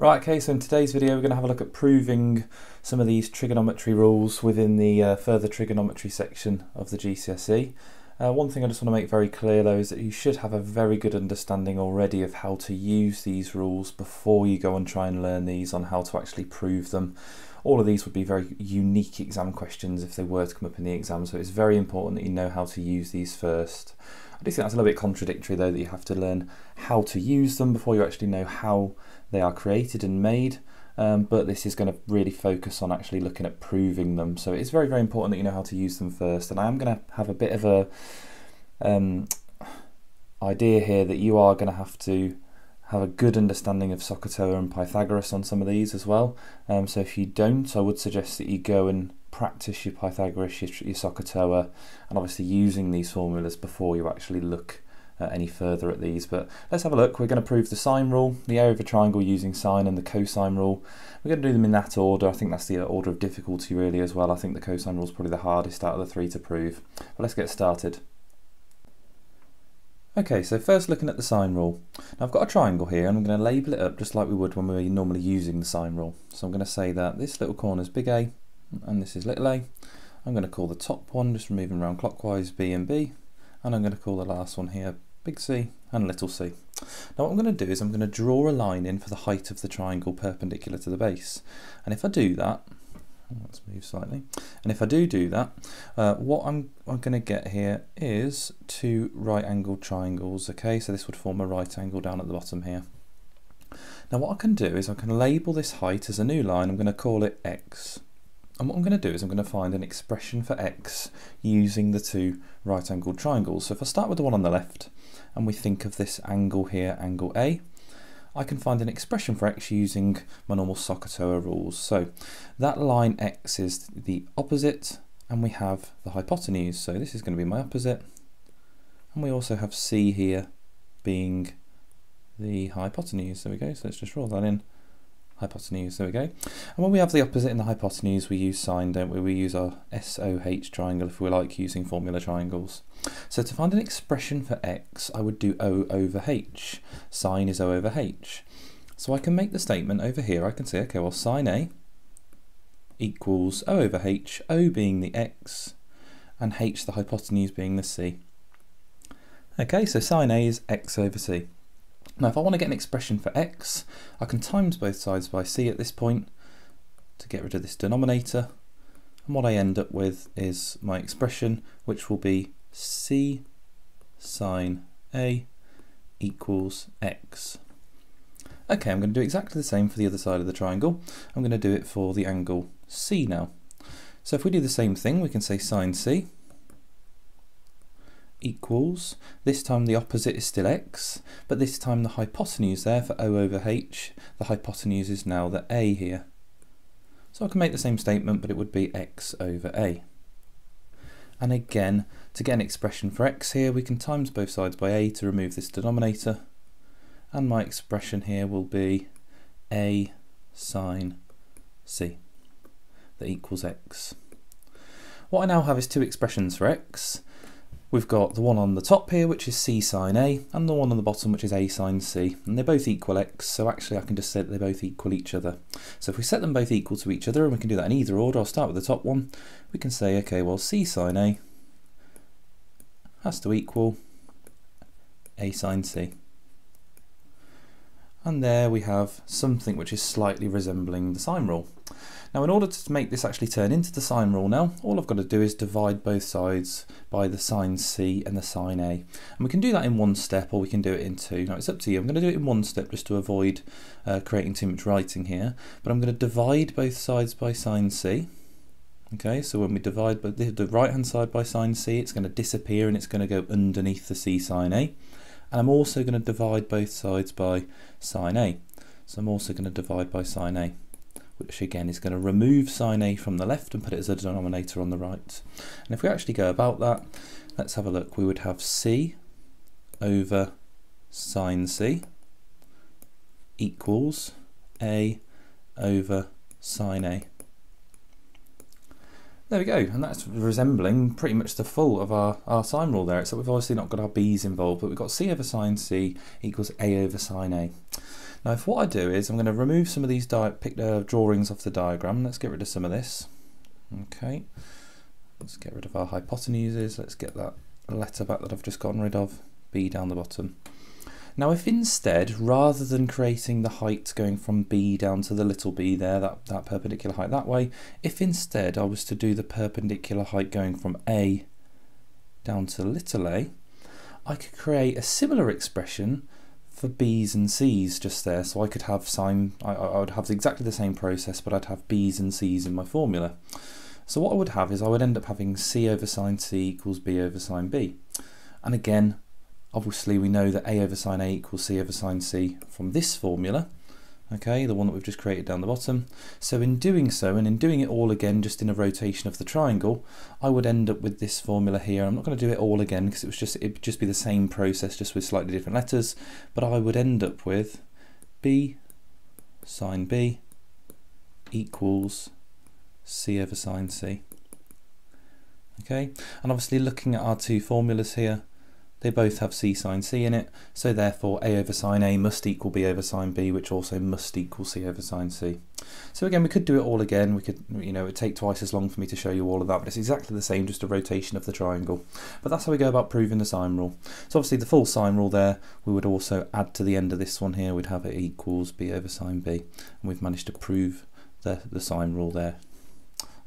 Right, okay, so in today's video we're going to have a look at proving some of these trigonometry rules within the uh, further trigonometry section of the GCSE. Uh, one thing I just want to make very clear though is that you should have a very good understanding already of how to use these rules before you go and try and learn these on how to actually prove them. All of these would be very unique exam questions if they were to come up in the exam, so it's very important that you know how to use these first. I do think that's a little bit contradictory though, that you have to learn how to use them before you actually know how they are created and made. Um, but this is going to really focus on actually looking at proving them. So it's very, very important that you know how to use them first. And I am going to have a bit of a um, idea here that you are going to have to have a good understanding of SOHCAHTOA and Pythagoras on some of these as well. Um, so if you don't, I would suggest that you go and practice your Pythagoras, your, your SOHCAHTOA, and obviously using these formulas before you actually look uh, any further at these. But let's have a look. We're going to prove the sine rule, the area of a triangle using sine, and the cosine rule. We're going to do them in that order. I think that's the order of difficulty really as well. I think the cosine rule is probably the hardest out of the three to prove. But let's get started. Okay, so first looking at the sine rule. Now I've got a triangle here and I'm going to label it up just like we would when we are normally using the sine rule. So I'm going to say that this little corner is big A and this is little a. I'm going to call the top one, just moving around clockwise, B and B, and I'm going to call the last one here big C and little c. Now what I'm going to do is I'm going to draw a line in for the height of the triangle perpendicular to the base. And if I do that, let's move slightly. And if I do do that, uh, what I'm, I'm going to get here is two right angled triangles. Okay, so this would form a right angle down at the bottom here. Now what I can do is I can label this height as a new line. I'm going to call it x. And what I'm going to do is I'm going to find an expression for x using the two right angled triangles. So if I start with the one on the left and we think of this angle here, angle A, I can find an expression for x using my normal SOHCAHTOA rules. So that line x is the opposite and we have the hypotenuse. So this is going to be my opposite. And we also have c here being the hypotenuse. There we go. So let's just draw that in. Hypotenuse, there we go. And when we have the opposite in the hypotenuse, we use sine, don't we? We use our SOH triangle if we like using formula triangles. So to find an expression for x, I would do O over H. Sine is O over H. So I can make the statement over here, I can say, okay, well, sine A equals O over H, O being the x, and H the hypotenuse being the c. Okay, so sine A is x over c. Now if I want to get an expression for x, I can times both sides by c at this point to get rid of this denominator. And what I end up with is my expression, which will be c sine a equals x. Okay, I'm going to do exactly the same for the other side of the triangle. I'm going to do it for the angle C now. So if we do the same thing, we can say sine C equals, this time the opposite is still x, but this time the hypotenuse there for O over H, the hypotenuse is now the A here. So I can make the same statement, but it would be x over A. And again, to get an expression for x here, we can times both sides by a to remove this denominator. And my expression here will be a sine c that equals x. What I now have is two expressions for x. We've got the one on the top here, which is c sine a, and the one on the bottom, which is a sine c. And they both equal x, so actually I can just say that they both equal each other. So if we set them both equal to each other, and we can do that in either order, I'll start with the top one, we can say, okay, well, c sine a has to equal a sine c. And there we have something which is slightly resembling the sine rule. Now in order to make this actually turn into the sine rule now, all I've got to do is divide both sides by the sine C and the sine A. And we can do that in one step or we can do it in two. Now it's up to you. I'm going to do it in one step just to avoid uh, creating too much writing here. But I'm going to divide both sides by sine C. Okay, so when we divide the right hand side by sine C, it's going to disappear and it's going to go underneath the C sine A. And I'm also going to divide both sides by sine A. So I'm also going to divide by sine A which again is going to remove sine A from the left and put it as a denominator on the right. And if we actually go about that, let's have a look. We would have C over sine C equals A over sine A. There we go, and that's resembling pretty much the full of our, our sine rule there, except we've obviously not got our b's involved, but we've got c over sine c equals a over sine a. Now if what I do is I'm going to remove some of these uh, drawings off the diagram, let's get rid of some of this. Okay, let's get rid of our hypotenuses, let's get that letter back that I've just gotten rid of, b down the bottom. Now if instead, rather than creating the height going from b down to the little b there, that, that perpendicular height that way, if instead I was to do the perpendicular height going from a down to little a, I could create a similar expression for b's and c's just there. So I could have sine, I, I would have exactly the same process, but I'd have b's and c's in my formula. So what I would have is I would end up having c over sine c equals b over sine b. And again, Obviously we know that a over sine a equals c over sine c from this formula, okay, the one that we've just created down the bottom. So in doing so, and in doing it all again just in a rotation of the triangle, I would end up with this formula here. I'm not going to do it all again because it was just it'd just be the same process just with slightly different letters, but I would end up with b sine b equals c over sine c. Okay, and obviously looking at our two formulas here, they both have c sine c in it, so therefore a over sine a must equal b over sine b, which also must equal c over sine c. So again, we could do it all again. We could, you know, it take twice as long for me to show you all of that, but it's exactly the same, just a rotation of the triangle. But that's how we go about proving the sine rule. So obviously the full sine rule there, we would also add to the end of this one here, we'd have it equals b over sine b, and we've managed to prove the, the sine rule there.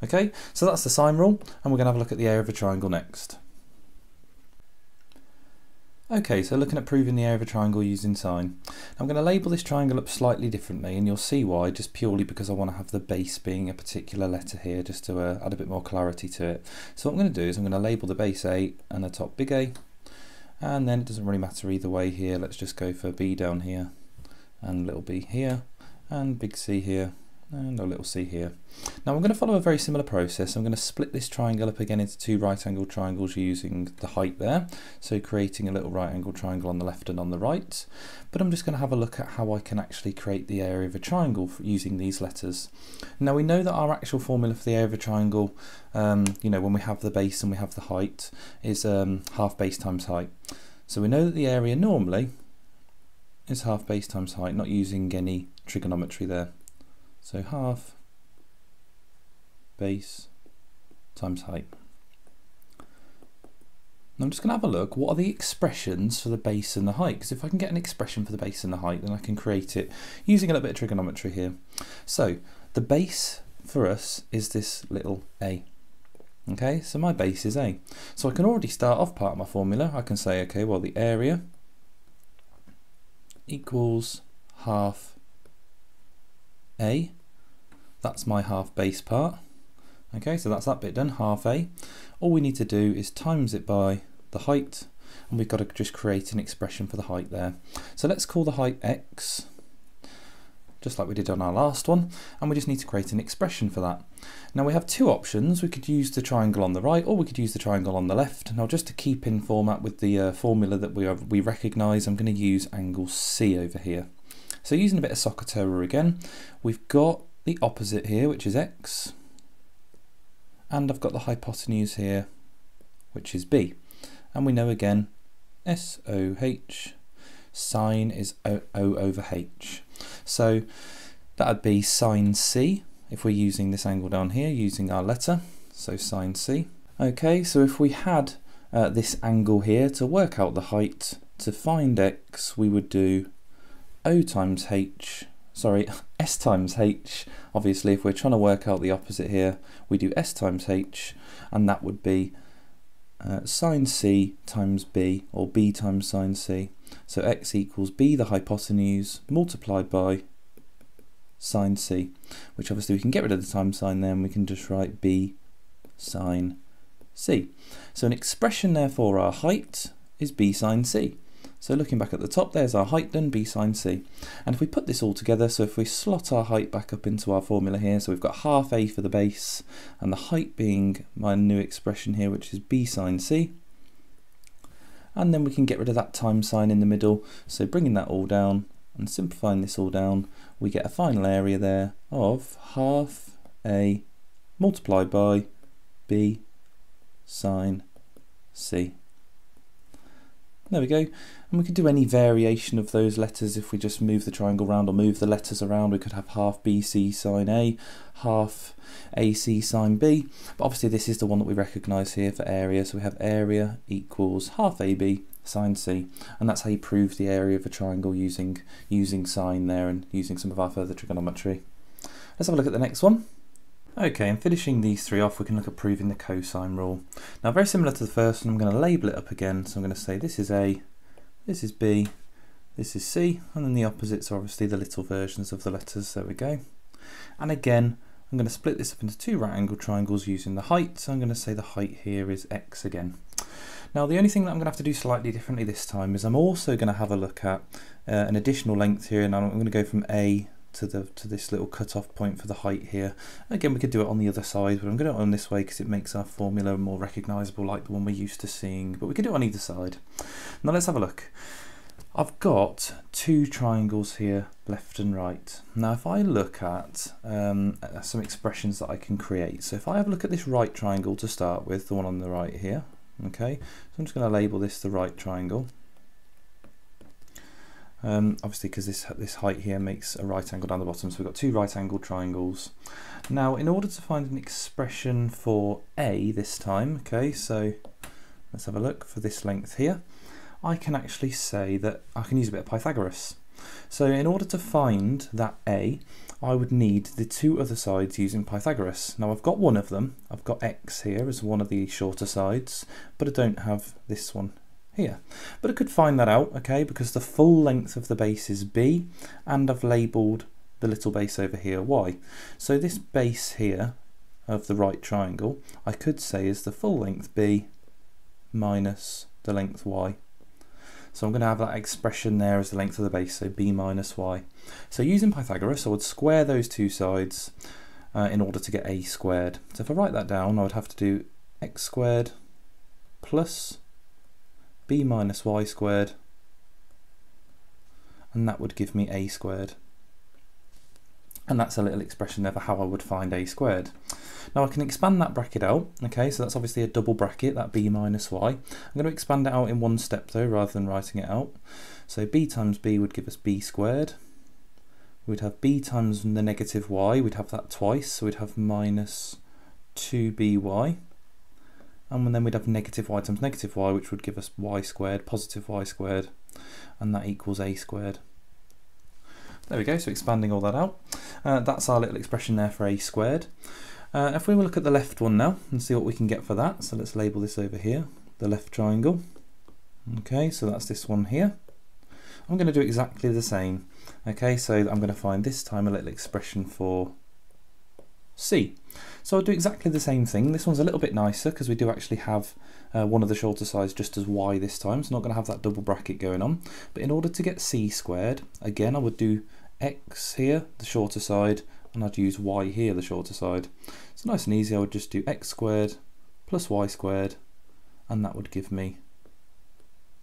Okay, so that's the sine rule, and we're going to have a look at the area of a triangle next. Okay, so looking at proving the area of a triangle using sine. I'm going to label this triangle up slightly differently and you'll see why, just purely because I want to have the base being a particular letter here just to uh, add a bit more clarity to it. So what I'm going to do is I'm going to label the base A and the top big A and then it doesn't really matter either way here, let's just go for B down here and little b here and big C here and a little c here. Now I'm going to follow a very similar process. I'm going to split this triangle up again into two right angled triangles using the height there. So creating a little right angled triangle on the left and on the right. But I'm just going to have a look at how I can actually create the area of a triangle using these letters. Now we know that our actual formula for the area of a triangle, um, you know, when we have the base and we have the height, is um, half base times height. So we know that the area normally is half base times height, not using any trigonometry there. So half base times height. I'm just going to have a look, what are the expressions for the base and the height? Because if I can get an expression for the base and the height, then I can create it using a little bit of trigonometry here. So the base for us is this little a. Okay, so my base is a. So I can already start off part of my formula. I can say, okay, well the area equals half a. That's my half base part. Okay, so that's that bit done, half A. All we need to do is times it by the height, and we've got to just create an expression for the height there. So let's call the height x, just like we did on our last one, and we just need to create an expression for that. Now we have two options. We could use the triangle on the right, or we could use the triangle on the left. Now just to keep in format with the uh, formula that we, we recognise, I'm going to use angle C over here. So using a bit of SOHCAHTOA again, we've got the opposite here, which is x, and I've got the hypotenuse here, which is b. And we know again, SOH, sine is o, o over h. So that would be sine c, if we're using this angle down here, using our letter, so sine c. Okay, so if we had uh, this angle here to work out the height, to find x, we would do O times H, sorry, S times H, obviously if we're trying to work out the opposite here, we do S times H, and that would be uh, sine C times B, or B times sine C. So x equals B, the hypotenuse, multiplied by sine C, which obviously we can get rid of the times sign there, and we can just write B sine C. So an expression there for our height is B sine C. So looking back at the top, there's our height done, b sine c. And if we put this all together, so if we slot our height back up into our formula here, so we've got half a for the base, and the height being my new expression here, which is b sine c. And then we can get rid of that time sign in the middle, so bringing that all down and simplifying this all down, we get a final area there of half a multiplied by B, sine C. There we go. And we could do any variation of those letters if we just move the triangle around or move the letters around. We could have half BC sine A, half AC sine B. But obviously this is the one that we recognise here for area. So we have area equals half AB sine C. And that's how you prove the area of a triangle using, using sine there and using some of our further trigonometry. Let's have a look at the next one. Okay, and finishing these three off, we can look at proving the cosine rule. Now, very similar to the first one, I'm going to label it up again. So I'm going to say this is A, this is B, this is C, and then the opposites are obviously the little versions of the letters. There we go. And again, I'm going to split this up into two right angle triangles using the height. So I'm going to say the height here is X again. Now, the only thing that I'm going to have to do slightly differently this time is I'm also going to have a look at uh, an additional length here, and I'm going to go from A to the to this little cut-off point for the height here. Again, we could do it on the other side, but I'm going to on this way because it makes our formula more recognisable like the one we're used to seeing, but we could do it on either side. Now let's have a look. I've got two triangles here, left and right. Now if I look at um, some expressions that I can create, so if I have a look at this right triangle to start with, the one on the right here, okay, so I'm just going to label this the right triangle. Um, obviously because this, this height here makes a right angle down the bottom, so we've got two right angled triangles. Now in order to find an expression for A this time, okay, so let's have a look for this length here, I can actually say that I can use a bit of Pythagoras. So in order to find that A, I would need the two other sides using Pythagoras. Now I've got one of them, I've got x here as one of the shorter sides, but I don't have this one here. But I could find that out, okay, because the full length of the base is b, and I've labelled the little base over here y. So this base here of the right triangle, I could say is the full length b minus the length y. So I'm going to have that expression there as the length of the base, so b minus y. So using Pythagoras, I would square those two sides uh, in order to get a squared. So if I write that down, I would have to do x squared plus b minus y squared and that would give me a squared and that's a little expression there for how I would find a squared. Now I can expand that bracket out, okay, so that's obviously a double bracket, that b minus y. I'm going to expand it out in one step though, rather than writing it out. So b times b would give us b squared. We'd have b times the negative y, we'd have that twice, so we'd have minus 2by and then we'd have negative y times negative y which would give us y squared positive y squared and that equals a squared. There we go so expanding all that out. Uh, that's our little expression there for a squared. Uh, if we look at the left one now and see what we can get for that so let's label this over here the left triangle. Okay so that's this one here. I'm going to do exactly the same. Okay so I'm going to find this time a little expression for C. So I'll do exactly the same thing. This one's a little bit nicer because we do actually have uh, one of the shorter sides just as y this time, so not going to have that double bracket going on. But in order to get c squared, again I would do x here, the shorter side, and I'd use y here, the shorter side. So nice and easy, I would just do x squared plus y squared, and that would give me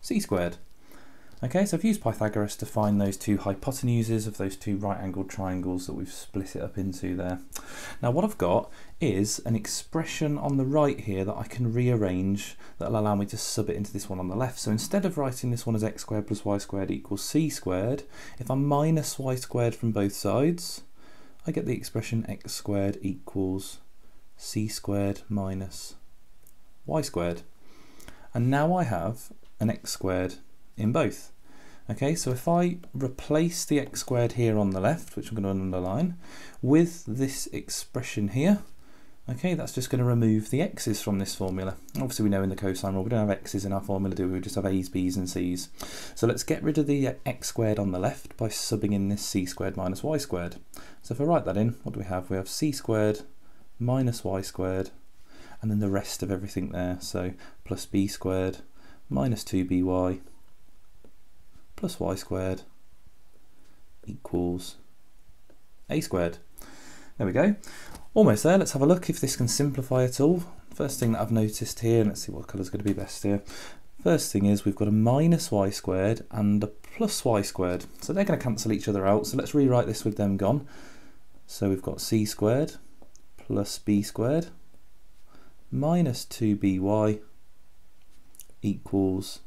c squared. Okay, so I've used Pythagoras to find those two hypotenuses of those two right angled triangles that we've split it up into there. Now what I've got is an expression on the right here that I can rearrange that will allow me to sub it into this one on the left. So instead of writing this one as x squared plus y squared equals c squared, if I minus y squared from both sides, I get the expression x squared equals c squared minus y squared. And now I have an x squared in both. Okay, so if I replace the x squared here on the left, which I'm going to underline, with this expression here, okay, that's just going to remove the x's from this formula. Obviously we know in the cosine rule we don't have x's in our formula, do we? We just have a's, b's and c's. So let's get rid of the x squared on the left by subbing in this c squared minus y squared. So if I write that in, what do we have? We have c squared minus y squared, and then the rest of everything there, so plus b squared minus 2by plus y squared equals a squared. There we go. Almost there. Let's have a look if this can simplify at all. First thing that I've noticed here, let's see what colour is going to be best here. First thing is we've got a minus y squared and a plus y squared. So they're going to cancel each other out. So let's rewrite this with them gone. So we've got c squared plus b squared minus 2by equals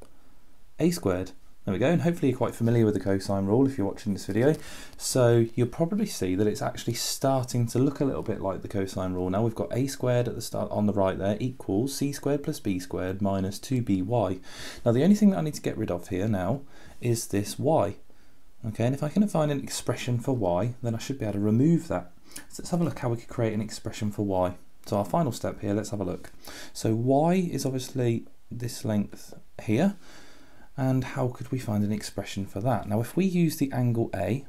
a squared. There we go, and hopefully you're quite familiar with the cosine rule if you're watching this video. So you'll probably see that it's actually starting to look a little bit like the cosine rule. Now we've got a squared at the start on the right there equals c squared plus b squared minus 2by. Now the only thing that I need to get rid of here now is this y. Okay, and if I can find an expression for y, then I should be able to remove that. So let's have a look how we could create an expression for y. So our final step here, let's have a look. So y is obviously this length here and how could we find an expression for that? Now if we use the angle A,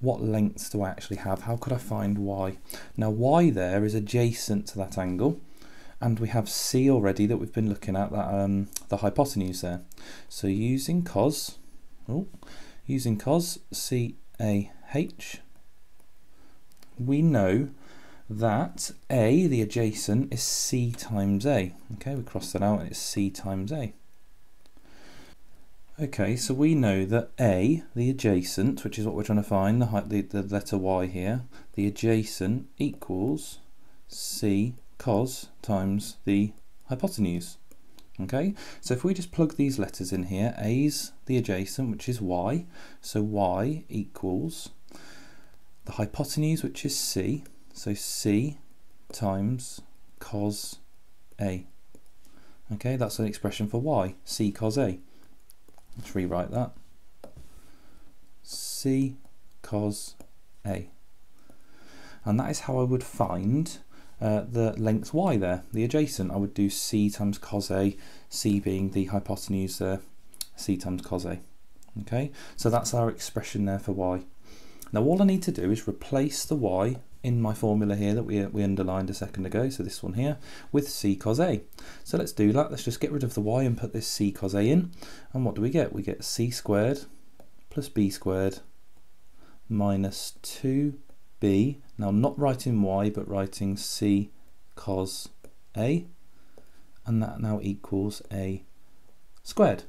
what lengths do I actually have? How could I find y? Now y there is adjacent to that angle and we have c already that we've been looking at, that um, the hypotenuse there. So using cos, oh, using cos CAH, we know that A, the adjacent, is C times A. Okay, we cross that out and it's C times A. Okay, so we know that A, the adjacent, which is what we're trying to find, the, the, the letter Y here, the adjacent equals C cos times the hypotenuse. Okay, so if we just plug these letters in here, A's the adjacent, which is Y, so Y equals the hypotenuse, which is C, so C times cos A. Okay, that's an expression for Y, C cos A. Let's rewrite that. C cos A. And that is how I would find uh, the length y there, the adjacent. I would do c times cos A, c being the hypotenuse there, c times cos A. Okay, so that's our expression there for y. Now all I need to do is replace the y in my formula here that we, we underlined a second ago, so this one here, with c cos a. So let's do that. Let's just get rid of the y and put this c cos a in. And what do we get? We get c squared plus b squared minus 2b. Now not writing y, but writing c cos a. And that now equals a squared.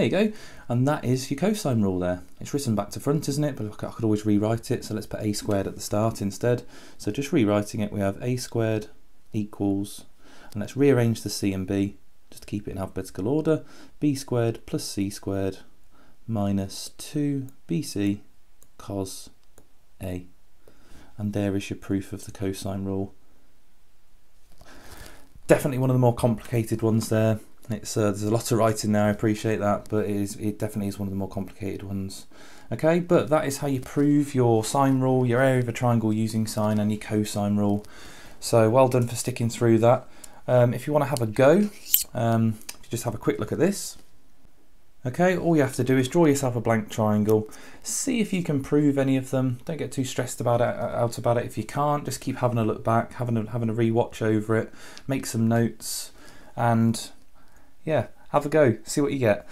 There you go. And that is your cosine rule there. It's written back to front, isn't it? But I could always rewrite it. So let's put a squared at the start instead. So just rewriting it, we have a squared equals, and let's rearrange the c and b, just to keep it in alphabetical order, b squared plus c squared minus 2bc cos a. And there is your proof of the cosine rule. Definitely one of the more complicated ones there. It's uh, there's a lot of writing there. I appreciate that, but it is it definitely is one of the more complicated ones. Okay, but that is how you prove your sine rule, your area of a triangle using sine, and your cosine rule. So well done for sticking through that. Um, if you want to have a go, um, just have a quick look at this. Okay, all you have to do is draw yourself a blank triangle, see if you can prove any of them. Don't get too stressed about it, uh, out about it. If you can't, just keep having a look back, having a, having a re-watch over it, make some notes, and yeah, have a go, see what you get.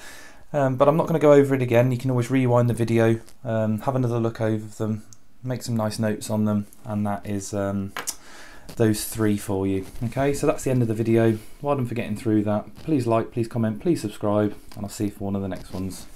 Um, but I'm not going to go over it again. You can always rewind the video, um, have another look over them, make some nice notes on them, and that is um, those three for you. Okay, so that's the end of the video. Well done for getting through that. Please like, please comment, please subscribe, and I'll see you for one of the next ones.